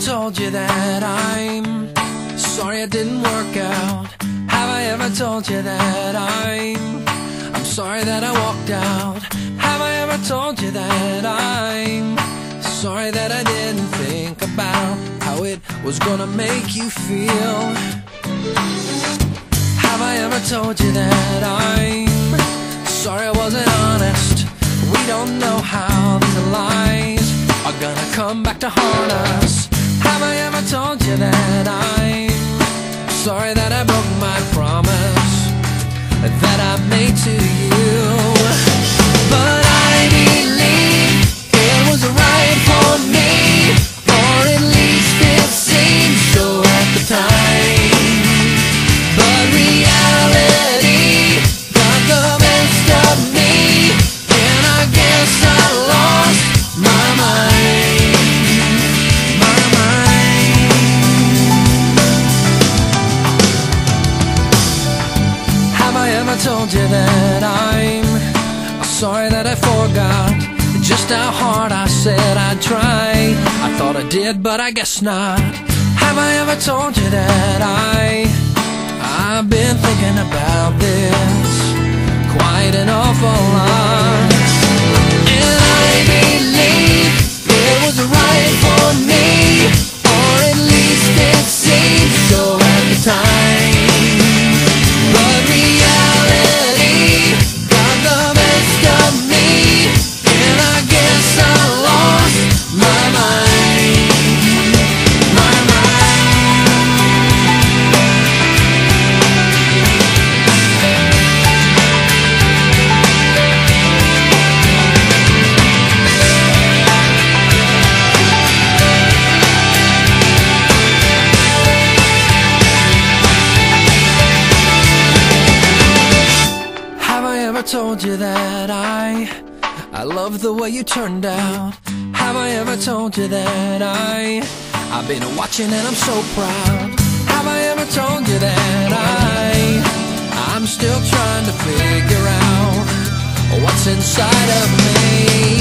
told you that I'm sorry it didn't work out? Have I ever told you that I'm I'm sorry that I walked out? Have I ever told you that I'm sorry that I didn't think about how it was gonna make you feel? Have I ever told you that I'm sorry I wasn't honest? We don't know how these lies are gonna come back to haunt us. Have I ever told you that I'm sorry that I broke my promise that I made to you? Said I'd try? I thought I did, but I guess not. Have I ever told you that I I've been thinking about this quite an awful lot. I told you that I I love the way you turned out? Have I ever told you that I I've been watching and I'm so proud? Have I ever told you that I I'm still trying to figure out what's inside of me?